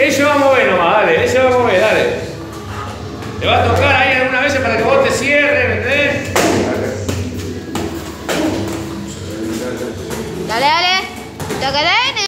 Eso va a mover nomás, dale, eso va a mover, dale. Te va a tocar ahí algunas veces para que vos te cierres, ¿me entendés? Dale, dale. Toca, dale.